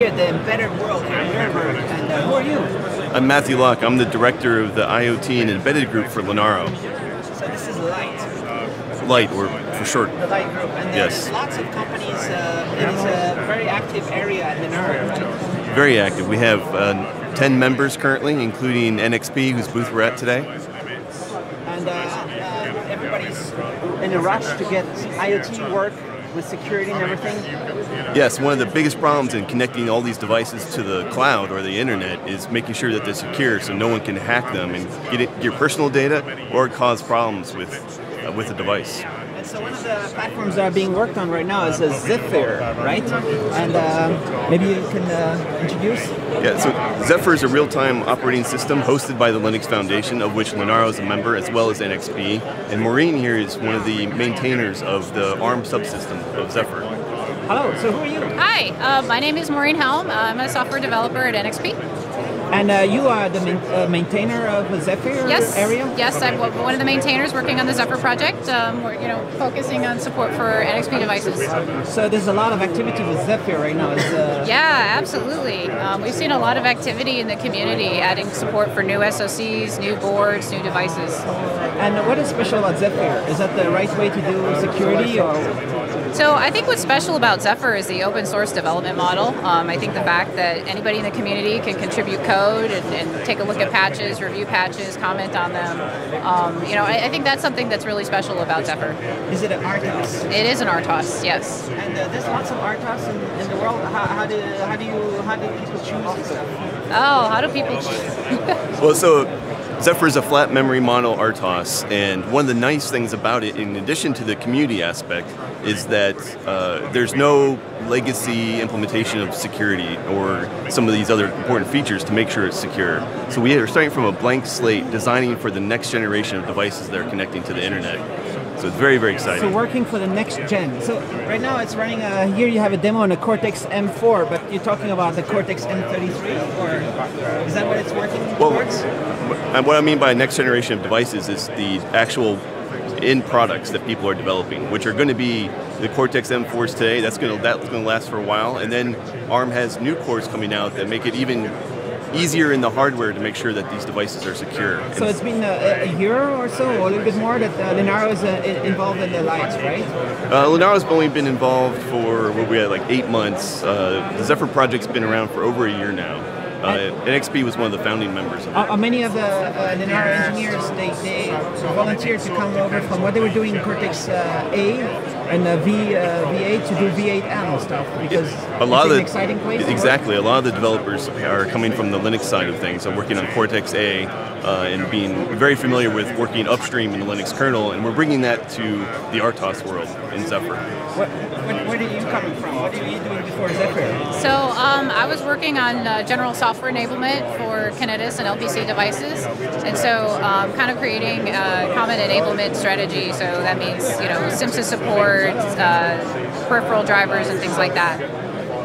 Here, the embedded world in Nuremberg. And uh, who are you? I'm Matthew Locke. I'm the director of the IoT and embedded group for Linaro. So this is LITE, LITE, or for short. the LITE group, and Yes. lots of companies. Uh, it is a very active area at Nuremberg. Very active. We have uh, 10 members currently, including NXP, whose booth we're at today. And uh, uh, everybody's in a rush to get IoT work with security and everything. Yes, one of the biggest problems in connecting all these devices to the cloud or the internet is making sure that they're secure so no one can hack them and get it, your personal data or cause problems with, uh, with the device. And so one of the platforms that are being worked on right now is a Zephyr, right? And uh, maybe you can uh, introduce. Yeah, so Zephyr is a real-time operating system hosted by the Linux Foundation, of which Linaro is a member, as well as NXP. And Maureen here is one of the maintainers of the ARM subsystem of Zephyr. Hello. So who are you? Hi, uh, my name is Maureen Helm. I'm a software developer at NXP. And uh, you are the main, uh, maintainer of the Zephyr Yes, area. yes, I'm one one of the maintainers working on the Zephyr project. Um, we're, you know, focusing on support for NXP devices. So there's a lot of activity with Zephyr right now. Uh, Yeah, absolutely. Um, we've seen a lot of activity in the community, adding support for new SoCs, new boards, new devices. And what is special about Zephyr? Is that the right way to do security, or So I think what's special about Zephyr is the open source development model. Um, I think the fact that anybody in the community can contribute code and, and take a look at patches, review patches, comment on them. Um, you know, I, I think that's something that's really special about Zephyr. is it an RTOS? It is an RTOS, yes. And uh, there's lots of RTOS in, in the world. How, how do how do you how do people choose and stuff? Oh, how do people? choose? Well, so Zephyr is a flat memory mono RTOS, and one of the nice things about it, in addition to the community aspect, is that uh, there's no legacy implementation of security or some of these other important features to make sure it's secure. So we are starting from a blank slate, designing for the next generation of devices that are connecting to the internet. So it's very, very exciting. So working for the next gen. So right now it's running. Uh, here you have a demo on a Cortex M4, but you're talking about the Cortex M33, or is that what it's working Well, towards? And what I mean by next generation of devices is the actual end products that people are developing, which are going to be the Cortex M4s today. That's going to that's going to last for a while, and then ARM has new cores coming out that make it even easier in the hardware to make sure that these devices are secure. So it's been a, a year or so, or a little bit more, that uh, Linaro is uh, involved in the lights, right? Uh, Linaro's only been involved for what we had like eight months. Uh, the Zephyr project's been around for over a year now. Uh, NXP was one of the founding members of it. Are, many of the uh, Linaro engineers they, they volunteered to come over from what they were doing in Cortex uh, A and uh, V uh, V8 to do V8M stuff because a lot it's of an the exciting place. exactly a lot of the developers are coming from the Linux side of things. I'm working on Cortex A uh, and being very familiar with working upstream in the Linux kernel, and we're bringing that to the RTOS world in Zephyr. What, where, where are you coming from? What are you doing before Zephyr? So um, I was working on uh, general software enablement for Kinetis and LPC devices, and so um, kind of creating a common enablement strategy. So that means you know CMSIS support, uh, peripheral drivers, and things like that.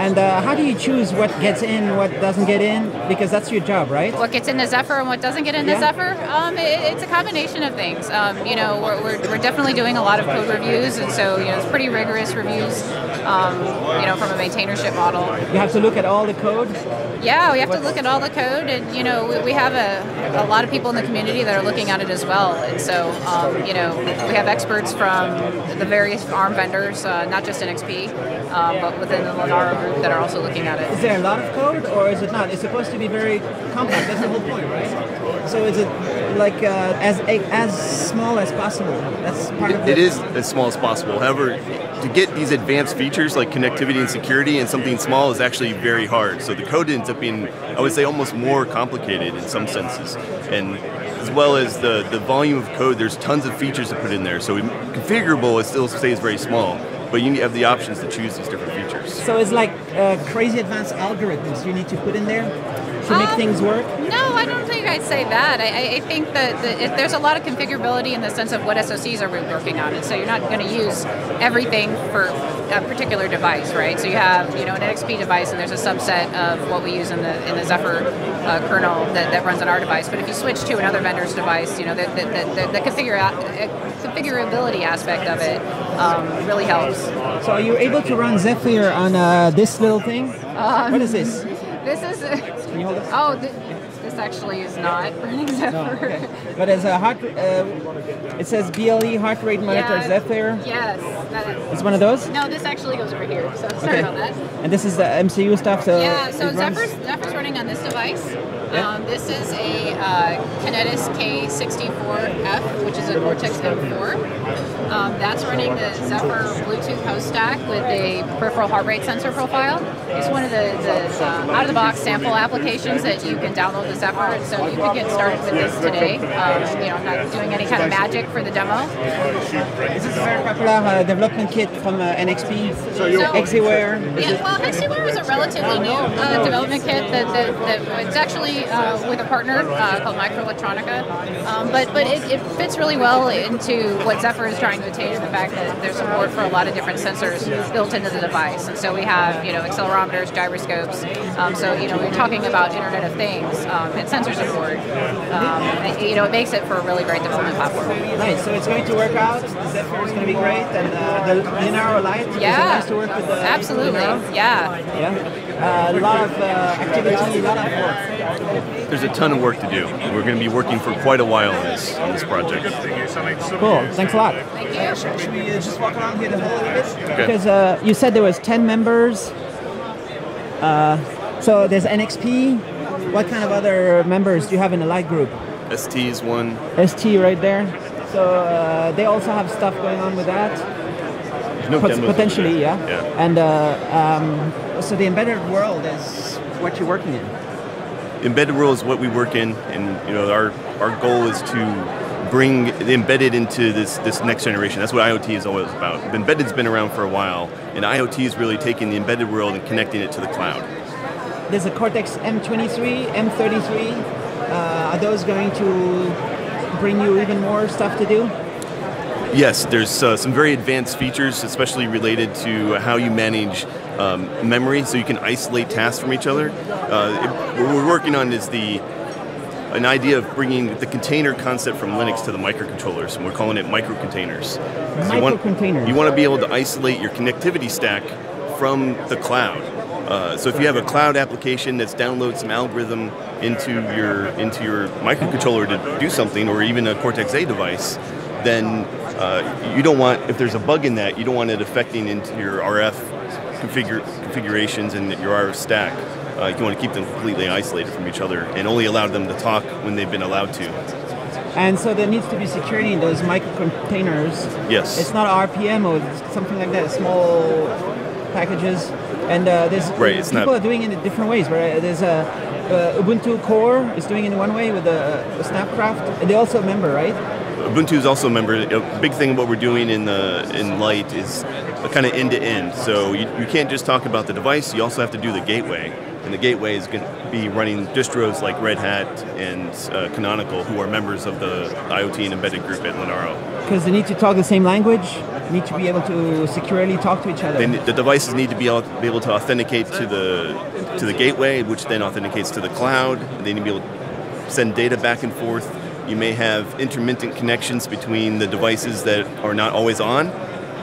And uh, how do you choose what gets in, what doesn't get in? Because that's your job, right? What gets in the Zephyr and what doesn't get into Yeah. Zephyr? Um, it, it's a combination of things. Um, you know, we're, we're, we're definitely doing a lot of code reviews, and so you know it's pretty rigorous reviews. Um, you know, from a maintainership model. You have to look at all the code. Yeah, we have to look at all the code, and you know, we, we have a, a lot of people in the community that are looking at it as well. And so, um, you know, we have experts from the various ARM vendors, uh, not just NXP, um, but within the Linaro group that are also looking at it. Is there a lot of code, or is it not? It's supposed to be very compact. That's the whole point, right? So is it like uh, as as small as possible? That's part of It, it is as small as possible. However, to get these advanced features like connectivity and security and something small is actually very hard. So the code ends up being, I would say, almost more complicated in some senses. And as well as the, the volume of code, there's tons of features to put in there. So configurable, it still stays very small, but you have the options to choose these different features. So it's like uh, crazy advanced algorithms you need to put in there. To make Um, things work? No, I don't think I'd say that. I, I- think that the, it, there's a lot of configurability in the sense of what SoCs are we working on, and so you're not going to use everything for a particular device, right? So you have you know an NXP device, and there's a subset of what we use in the in the Zephyr uh, kernel that, that runs on our device. But if you switch to another vendor's device, you know the the, the, the configure, uh, configurability aspect of it um, really helps. So are you able to run Zephyr on uh, this little thing? Um, what is this? This is. Can you hold this? Oh, th- this actually is not running No, okay. But as a heart, uh, it says BLE heart rate monitor Yeah, Zephyr. Yes. that- It's one of those. no, this actually goes over here. So sorry Okay. about that. And this is the MCU stuff. So yeah. So Zephyr's, Zephyr's running on this device. Yeah. Um, this is a uh, Kinetis K64F, which is a Cortex M4. Um, that's running the Zephyr Bluetooth host stack with a peripheral heart rate sensor profile. It's one of the, the uh, out-of-the-box sample applications that you can download the Zephyr, so you could get started with this today. Um, you know, I'm not doing any kind of magic for the demo. This is a very popular uh, development kit from uh, NXP. So- Hexiwear. Yeah, well, Hexiwear was a relatively new uh, development kit that, that, that it's actually uh, with a partner uh, called MikroElektronika, um, but but it, it fits really well into what Zephyr is trying to attain, the fact that there's support for a lot of different sensors built into the device, and so we have you know accelerometers, gyroscopes. Um, so you know we're talking about Internet of Things um, and sensor support. Um, it- you know it makes it for a really great development platform. Nice. So it's going to work out. The Zephyr is going to be great, and uh, the Linaro. Is it Yeah, nice to work with the absolutely. Linaro? Yeah. Yeah. Uh, a lot of uh, activity, a lot of work. There's a ton of work to do. We're going to be working for quite a while on this on this project. Cool. Thanks a lot. Thank you. Should we uh, just walk around here the whole bit? Because uh, you said there was 10 members. Uh, so there's NXP. What kind of other members do you have in the light group? ST is one. ST right there. So uh, they also have stuff going on with that. No Pot- potentially, yeah. Yeah. And uh, um, so the embedded world is what you're working in. Embedded world is what we work in, and you know our our goal is to bring the embedded into this this next generation. That's what IoT is always about. Embedded's been around for a while, and IoT is really taking the embedded world and connecting it to the cloud. There's a Cortex M23, M33. Uh, are those going to bring you even more stuff to do? Yes, there's uh, some very advanced features, especially related to how you manage um, memory, so you can isolate tasks from each other. Uh, it- what we're working on is the an idea of bringing the container concept from Linux to the microcontrollers, and we're calling it microcontainers. So you want- Microcontainers. You want to be able to isolate your connectivity stack from the cloud. Uh, so if you have a cloud application that's downloads some algorithm into your into your microcontroller to do something, or even a Cortex A device, then uh, you don't want if there's a bug in that, you don't want it affecting into your RF configure, configurations and your RF stack. Uh, you want to keep them completely isolated from each other and only allow them to talk when they've been allowed to. And so there needs to be security in those microcontainers. Yes. It's not RPM or something like that, small packages. And uh, there's Right, it's people not- are doing it in different ways. Right? There's a uh, Ubuntu Core is doing it in one way with a, a Snapcraft. And they also a member, right? Ubuntu is also a member. A big thing of what we're doing in the in LITE is a kind of end to end. So you, you can't just talk about the device. You also have to do the gateway, and the gateway is going to be running distros like Red Hat and uh, Canonical, who are members of the IoT and embedded group at Linaro. Because they need to talk the same language, need to be able to securely talk to each other. They, the devices need to be able, be able to authenticate to the to the gateway, which then authenticates to the cloud. They need to be able to send data back and forth. You may have intermittent connections between the devices that are not always on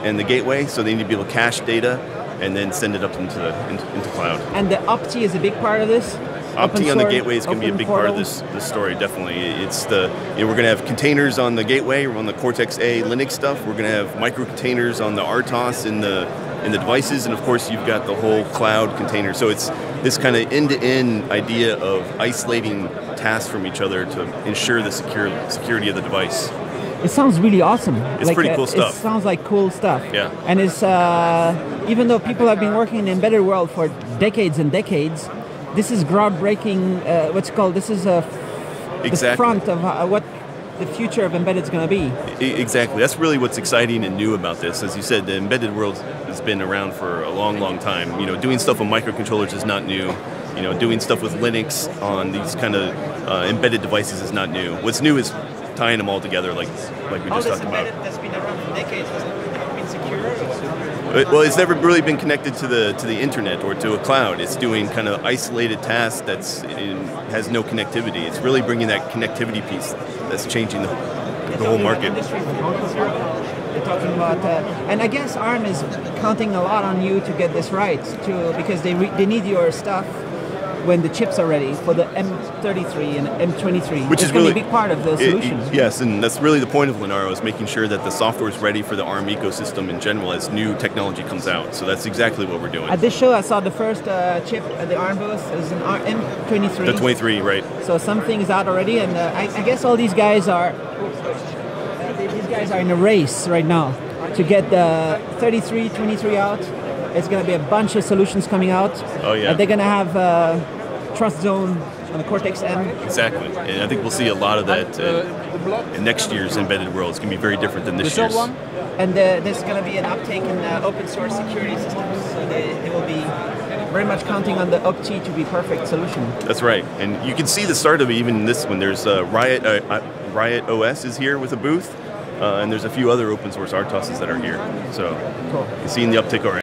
and the gateway, so they need to be able to cache data and then send it up into the into, into cloud. and the OP-TEE is a big part of this. OP-TEE on the gateway is going to be a big part of this, this story. Definitely, it's the you know we're going to have containers on the gateway we're on the Cortex A Linux stuff. We're going to have micro containers on the RTOS in the in the devices, and of course you've got the whole cloud container. So it's this kind of end-to-end idea of isolating tasks from each other to ensure the secure security of the device. It sounds really awesome. It's pretty uh, cool stuff. It sounds like cool stuff. Yeah. And it's uh, even though people have been working in the embedded world for decades and decades, this is groundbreaking. Uh, what's called? This is uh, the front of uh, what the future of embedded is going to be. Exactly. That's really what's exciting and new about this. As you said, the embedded world has been around for a long, long time. You know, doing stuff on microcontrollers is not new. You know, doing stuff with Linux on these kind of uh, embedded devices is not new. What's new is tying them all together, like like we All just talked about. embedded that's been around for decades has never been secure. Uh, Well, it's never really been connected to the to the internet or to a cloud. It's doing kind of isolated tasks that's in, has no connectivity. It's really bringing that connectivity piece that's changing the, the whole market. 4.0. They're talking about, uh, and I guess ARM is counting a lot on you to get this right, to because they re- they need your stuff when the chips are ready for the M33 and M23. Which is really be a big part of the it- solution. it- yes, and that's really the point of Linaro is making sure that the software is ready for the ARM ecosystem in general as new technology comes out. So that's exactly what we're doing. At this show, I saw the first uh, chip at the ARM booth. It was an R- M23. The 23, right? So something is out already, and uh, I, I guess all these guys are uh, these guys are in a race right now to get the 33, 23 out. It's going to be a bunch of solutions coming out. Oh, yeah. And they're going to have uh, TrustZone on the Cortex M. Exactly, and I think we'll see a lot of that uh, in next year's embedded world. It's going to be very different than this year's. And uh, there's going to be an uptake in uh, open source security systems. So they, they will be very much counting on the OP-TEE to be perfect solution. That's right, and you can see the start of it even in this one. There's uh, Riot uh, uh, Riot OS is here with a booth, uh, and there's a few other open source RTOSs that are here. So Cool. you're seeing the uptick already.